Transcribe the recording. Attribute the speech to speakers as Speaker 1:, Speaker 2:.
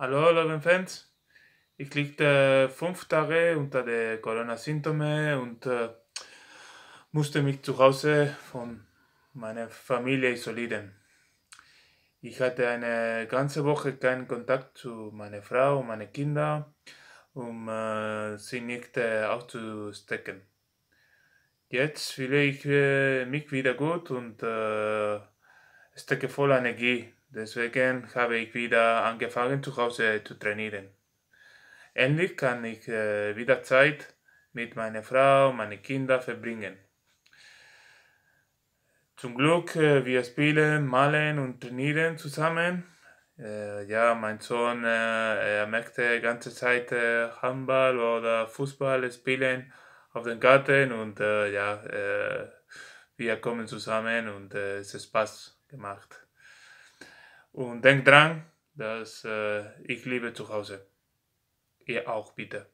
Speaker 1: Hallo, liebe Fans. Ich liege fünf Tage unter den Corona-Symptomen und äh, musste mich zu Hause von meiner Familie isolieren. Ich hatte eine ganze Woche keinen Kontakt zu meiner Frau und meinen Kindern, um äh, sie nicht äh, auszustecken. Jetzt fühle ich äh, mich wieder gut und äh, stecke voller Energie. Deswegen habe ich wieder angefangen, zu Hause zu trainieren. Endlich kann ich äh, wieder Zeit mit meiner Frau und meinen Kindern verbringen. Zum Glück, äh, wir spielen, malen und trainieren zusammen. Äh, ja, mein Sohn, äh, er möchte die ganze Zeit äh, Handball oder Fußball spielen auf dem Garten und äh, ja, wir kommen zusammen und es ist Spaß gemacht. Und denkt dran, dass äh, ich liebe zu Hause. Ihr auch bitte.